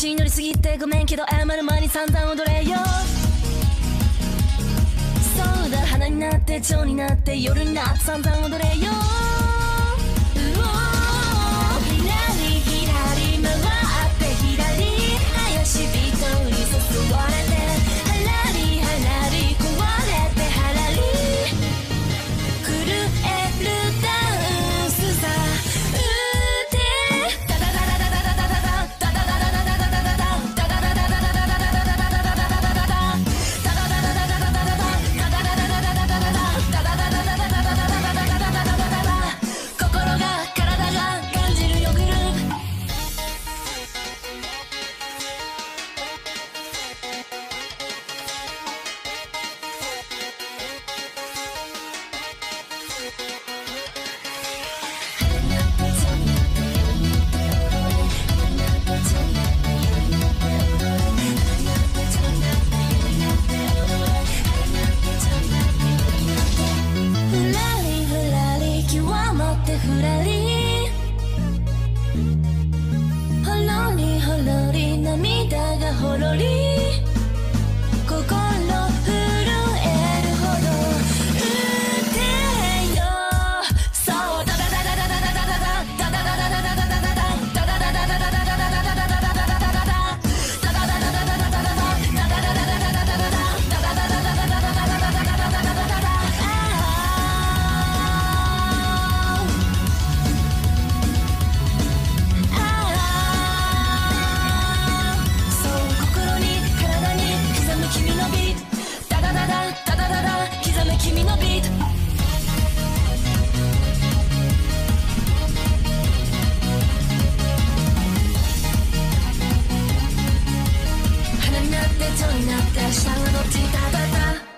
し子にりすぎてごめんけど謝る前に散々踊れよ。そうだ花になって蝶になって夜になって散々踊れよ。ふらり turn up the one up, 다시 한번 뛰다 바다.